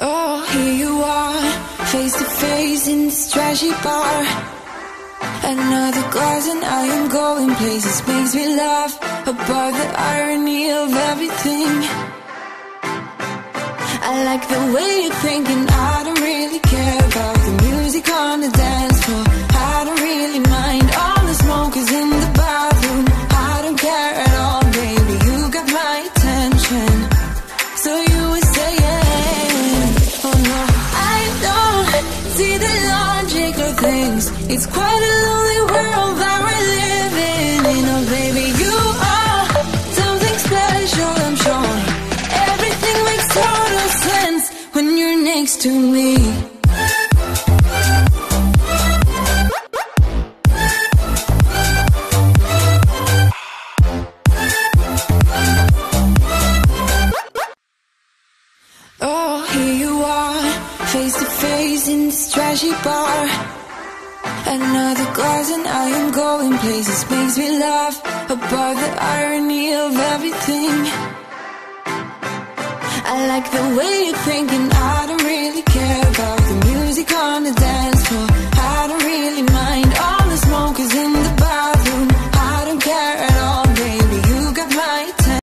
Oh, here you are, face to face in this trashy bar. Another glass and I am going places makes me laugh about the irony of everything. I like the way you're thinking. I don't really care see the logic of things. It's quite a lonely world that we're living in. Oh baby, you are something special, I'm sure. Everything makes total sense when you're next to me. Face to face in this trashy bar. Another glass and I am going places makes me laugh about the irony of everything. I like the way you're thinking.